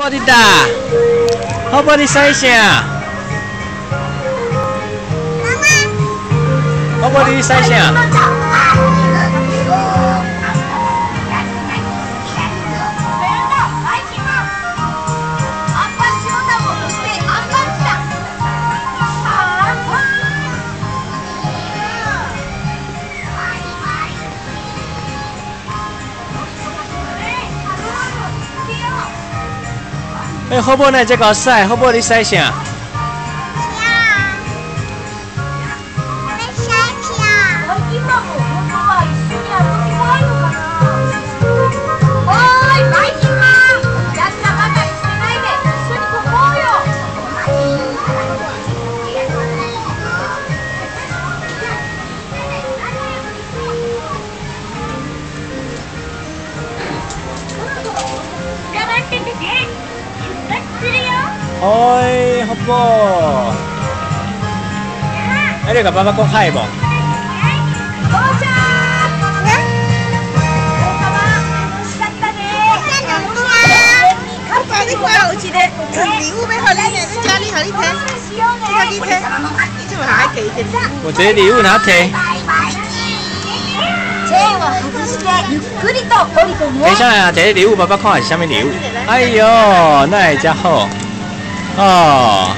宝你打，好宝你洗声。妈妈，好宝你洗声。哎，好不呢？这个赛，好不？你晒啥？哎，好不？哎，你个爸爸讲嗨不？我这礼物哪提？等一下啊，这礼物爸爸看是什么礼物？哎呦，那也真好。哦。